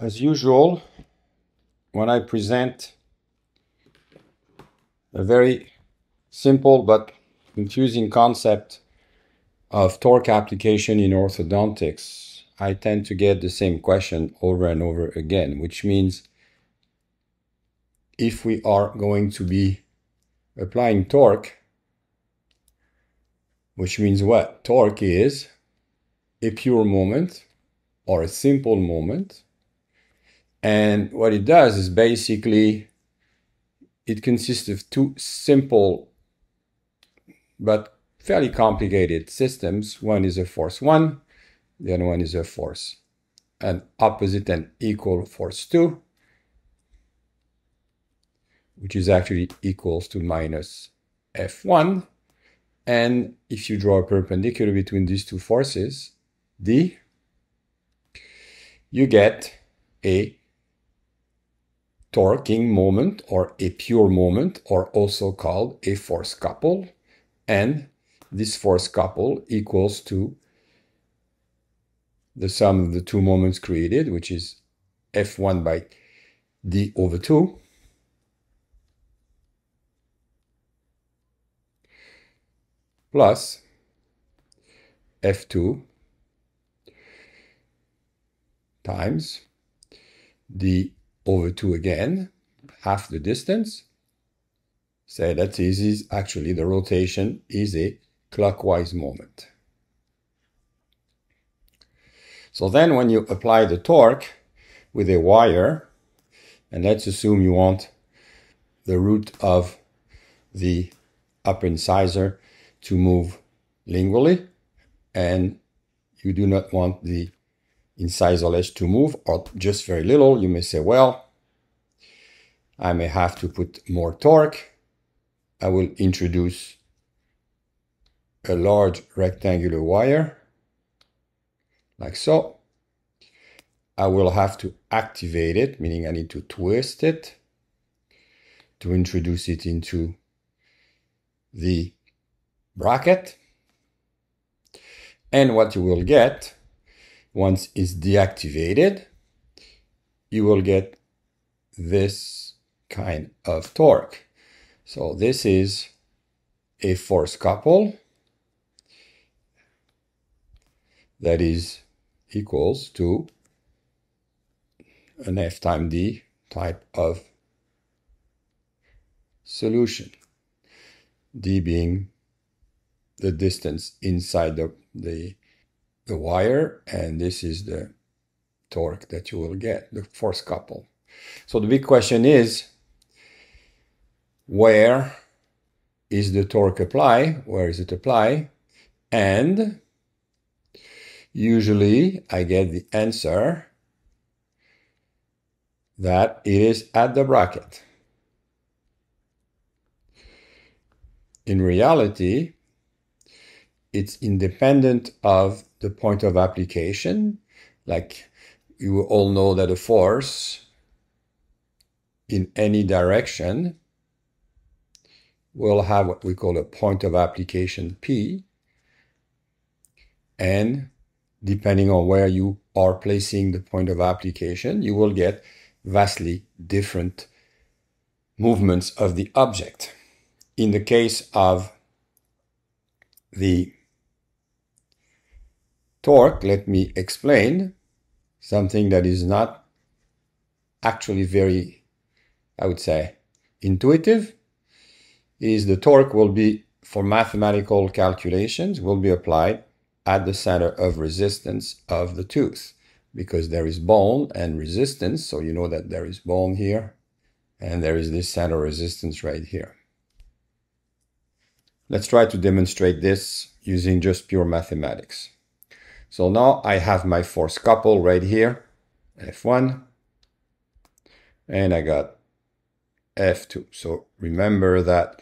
As usual, when I present a very simple but confusing concept of torque application in orthodontics, I tend to get the same question over and over again, which means if we are going to be applying torque, which means what? Torque is a pure moment or a simple moment. And what it does is basically it consists of two simple but fairly complicated systems. One is a force one, the other one is a force an opposite and equal force two, which is actually equals to minus F1. And if you draw a perpendicular between these two forces, D, you get a torquing moment or a pure moment or also called a force couple. And this force couple equals to the sum of the two moments created which is f1 by d over 2 plus f2 times d over 2 again, half the distance. Say that's easy. Actually, the rotation is a clockwise moment. So then when you apply the torque with a wire, and let's assume you want the root of the upper incisor to move lingually, and you do not want the incisal edge to move or just very little, you may say, well, I may have to put more torque. I will introduce a large rectangular wire like so. I will have to activate it, meaning I need to twist it to introduce it into the bracket. And what you will get once it's deactivated, you will get this kind of torque. So this is a force couple that is equals to an F time D type of solution. D being the distance inside the, the the wire and this is the torque that you will get, the force couple. So the big question is, where is the torque apply? Where is it apply? And usually I get the answer that it is at the bracket. In reality, it's independent of the point of application. Like you all know that a force in any direction will have what we call a point of application P. And depending on where you are placing the point of application, you will get vastly different movements of the object. In the case of the torque, let me explain something that is not actually very, I would say, intuitive, is the torque will be, for mathematical calculations, will be applied at the center of resistance of the tooth because there is bone and resistance. So you know that there is bone here and there is this center of resistance right here. Let's try to demonstrate this using just pure mathematics. So now I have my force couple right here, F1, and I got F2. So remember that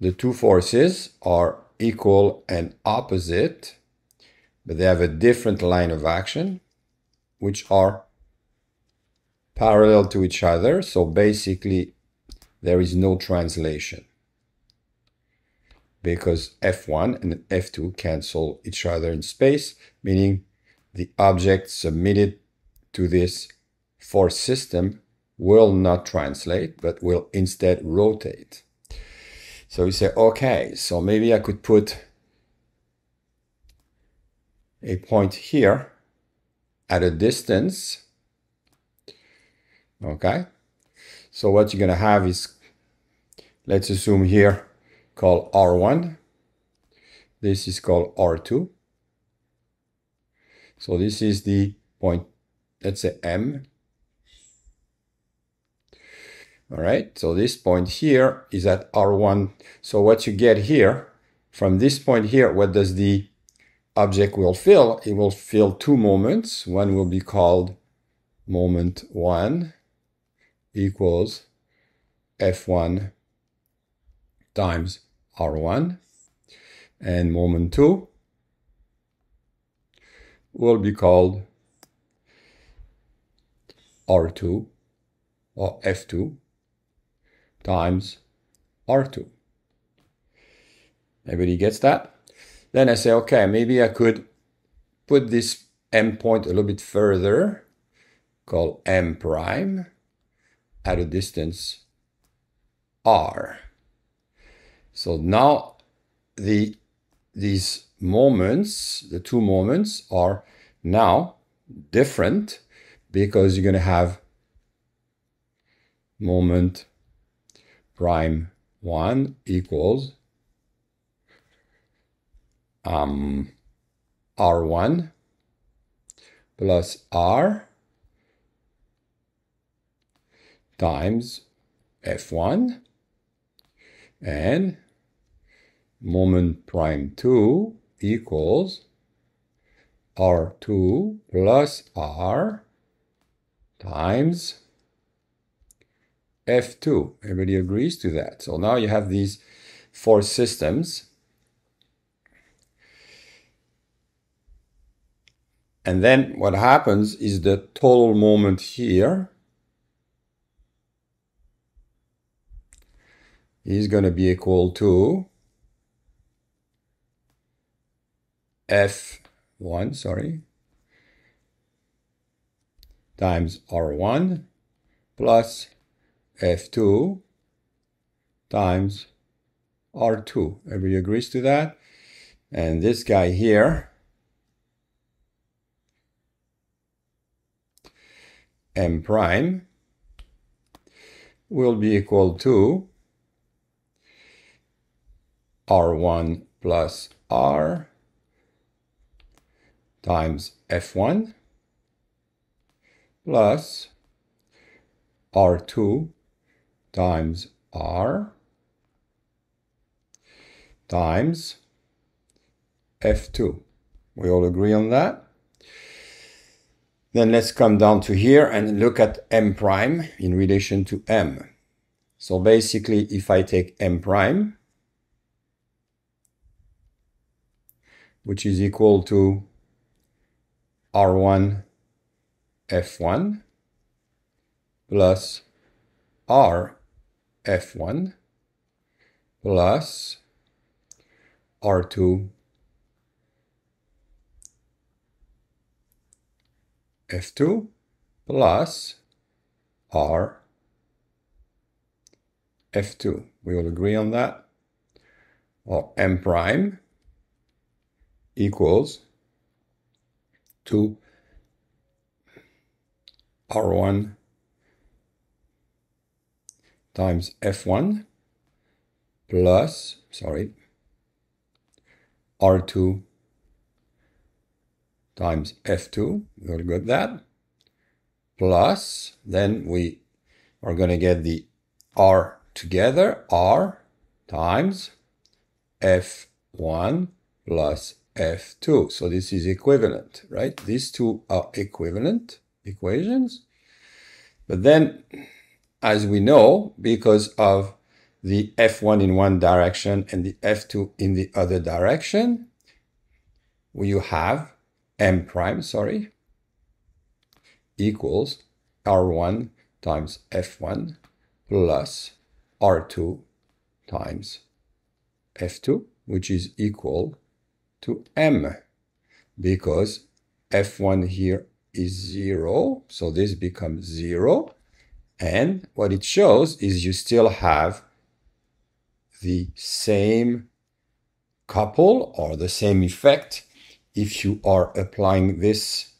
the two forces are equal and opposite, but they have a different line of action, which are parallel to each other. So basically, there is no translation because F1 and F2 cancel each other in space, meaning the object submitted to this force system will not translate, but will instead rotate. So we say, okay, so maybe I could put a point here at a distance. Okay. So what you're going to have is, let's assume here, called R1. This is called R2. So this is the point, let's say M. All right, so this point here is at R1. So what you get here, from this point here, what does the object will fill? It will fill two moments. One will be called moment 1 equals F1 times R1. And moment 2 will be called R2 or F2 times R2. Everybody gets that? Then I say, okay, maybe I could put this M point a little bit further, called M prime, at a distance R. So now the these moments, the two moments are now different because you're going to have moment prime 1 equals um, R1 plus R times F1 and moment prime 2 equals R2 plus R times F2. Everybody agrees to that. So now you have these four systems. And then what happens is the total moment here is going to be equal to F1, sorry, times R1 plus F2 times R2. Everybody agrees to that? And this guy here, M prime, will be equal to R1 plus R times F1 plus R2 times R times F2. We all agree on that? Then let's come down to here and look at M prime in relation to M. So basically, if I take M prime, which is equal to R1 F1 plus R F1 plus R2 F2 plus R F2. We all agree on that? Or M prime equals to R1 times F1 plus, sorry, R2 times F2, we'll get that, plus, then we are going to get the R together, R times F1 plus F2. So this is equivalent, right? These two are equivalent equations. But then as we know, because of the F1 in one direction and the F2 in the other direction, we you have M prime, sorry, equals R1 times F1 plus R2 times F2, which is equal to M because F1 here is zero. So this becomes zero. And what it shows is you still have the same couple or the same effect if you are applying this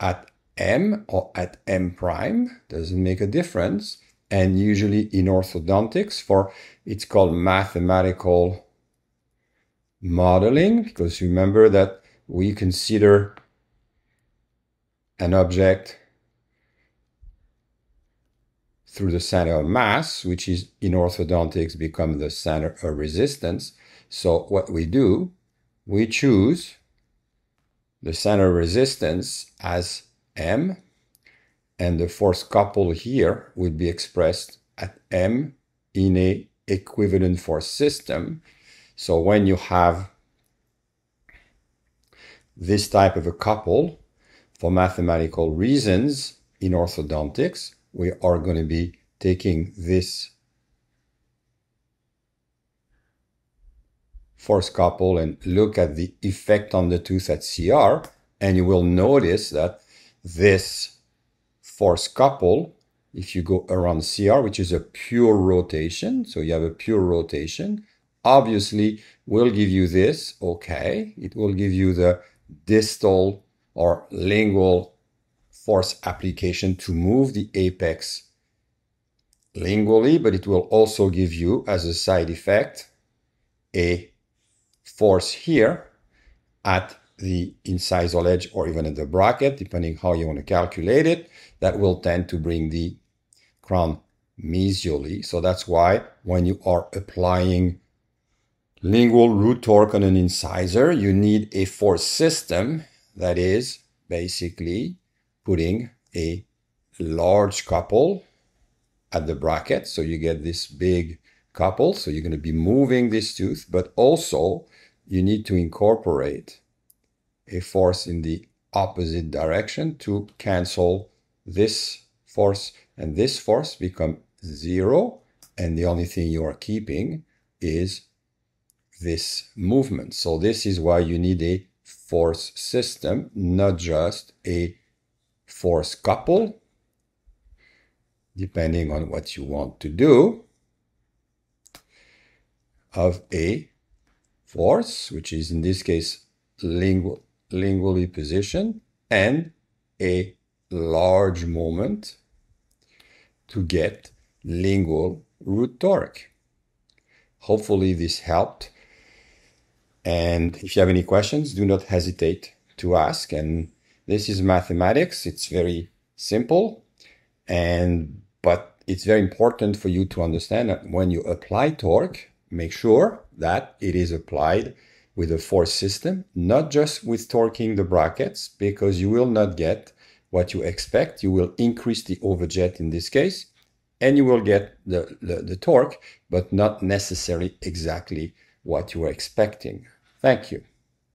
at m or at m prime. Doesn't make a difference. And usually in orthodontics for it's called mathematical modeling because remember that we consider an object through the center of mass, which is in orthodontics become the center of resistance. So what we do, we choose the center of resistance as M, and the force couple here would be expressed at M in a equivalent force system. So when you have this type of a couple, for mathematical reasons in orthodontics, we are going to be taking this force couple and look at the effect on the tooth at CR, and you will notice that this force couple, if you go around CR, which is a pure rotation, so you have a pure rotation, obviously will give you this, okay, it will give you the distal or lingual force application to move the apex lingually, but it will also give you as a side effect a force here at the incisal edge or even at the bracket, depending how you want to calculate it, that will tend to bring the crown mesially. So that's why when you are applying lingual root torque on an incisor, you need a force system that is basically putting a large couple at the bracket. So you get this big couple. So you're going to be moving this tooth, but also you need to incorporate a force in the opposite direction to cancel this force and this force become zero. And the only thing you are keeping is this movement. So this is why you need a force system, not just a force couple, depending on what you want to do, of a force, which is in this case lingu lingually positioned, and a large moment to get lingual root torque. Hopefully this helped. And if you have any questions, do not hesitate to ask. And this is mathematics. It's very simple. And, but it's very important for you to understand that when you apply torque, make sure that it is applied with a force system, not just with torquing the brackets, because you will not get what you expect. You will increase the overjet in this case, and you will get the, the, the torque, but not necessarily exactly what you were expecting. Thank you.